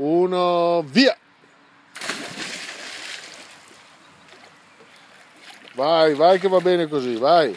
uno, via! Vai, vai che va bene così, vai!